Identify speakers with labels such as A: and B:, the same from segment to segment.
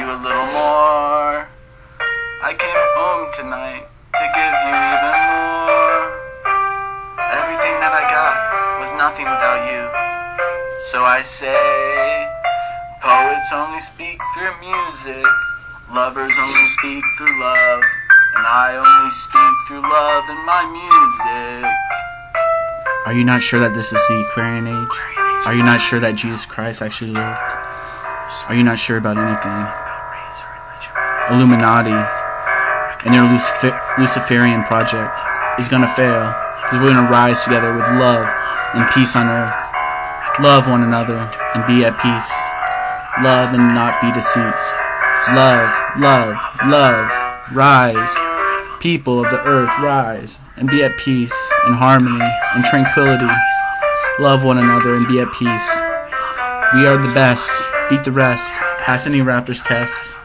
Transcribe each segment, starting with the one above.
A: you a little more. I
B: came home tonight to give you even more. Everything that I got was nothing without you. So I
A: say, poets only speak through music, lovers only speak through love, and I only speak through love in my music.
B: Are you not sure that this is the Aquarian age? Are you not sure that Jesus Christ actually lived? Are you not sure about anything? Illuminati and their Lucif- Luciferian project is gonna fail because we're gonna rise together with love and peace on earth. Love one another and be at peace. Love and not be deceived. Love, love, love, rise. People of the earth, rise and be at peace and harmony and tranquility. Love one another and be at peace. We are the best. Beat the rest. Pass any Raptors test.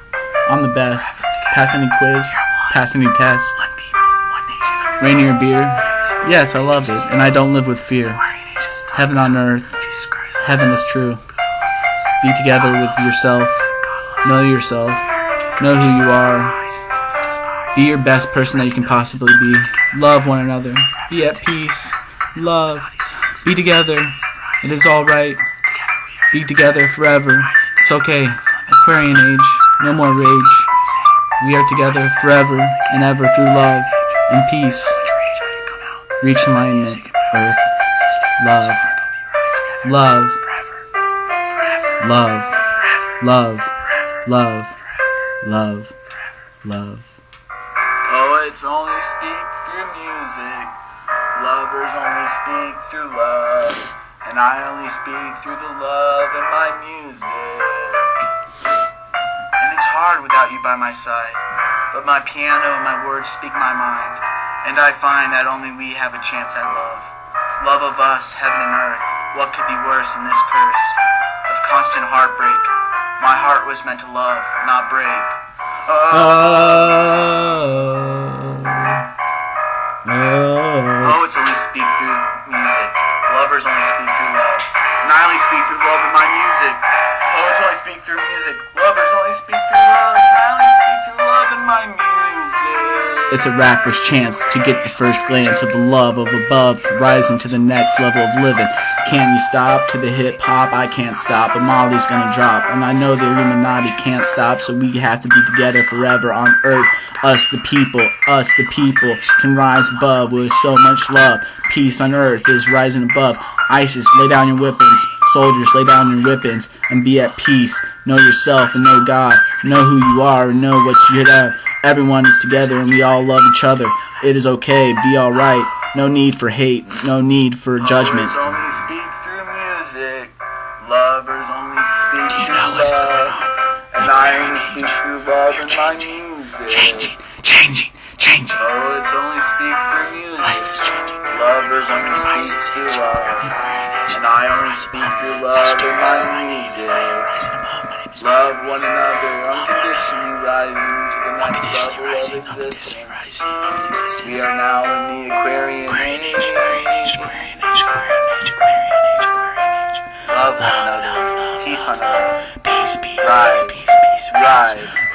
B: I'm the best. Pass any quiz. Pass any test. Rainier beer. Yes, I love it, and I don't live with fear. Heaven on earth. Heaven is true. Be together with yourself. Know yourself. Know who you are. Be your best person that you can possibly be. Love one another. Be at peace. Love. Be together. It is alright. Be together forever. It's okay. Aquarian age. No more rage. We are together forever and ever through love and peace. Reach enlightenment, Earth. Love. Love. Love. Love. Love. Love. Love.
A: Oh, Poets only speak through music, lovers only speak through love, and I only speak through the love in my music. And it's hard without you by my side, but my piano and my words speak my mind, and I find that only we have a chance at love. Love of us, heaven and earth, what could be worse than this curse of constant heartbreak? My heart was meant to love, not break.
B: Oh. Oh.
A: oh.
B: It's a rapper's chance to get the first glance of the love of above, rising to the next level of living. Can you stop to the hip hop? I can't stop, but Molly's gonna drop. And I know the Illuminati can't stop, so we have to be together forever on earth. Us the people, us the people can rise above with so much love. Peace on earth is rising above. ISIS, lay down your weapons. Soldiers, lay down your weapons and be at peace. Know yourself and know God. Know who you are and know what you have. Everyone is together and we all love each other. It is okay, be alright. No need for hate, no need for judgment.
A: Only speak through music. Lovers only speak through
B: know what is going
A: love. And I only speak through love in my music.
B: Changing, changing, changing.
A: Oh, Poets only speak through music.
B: Life is changing.
A: Lovers only speak through love. And I only speak through love in my music. Love one another unconditionally rising to the next level of existence. We are now in the Aquarian age. Love one another. Peace on earth.
B: Peace, peace,
A: Rise.
B: peace, peace, peace.
A: Rise.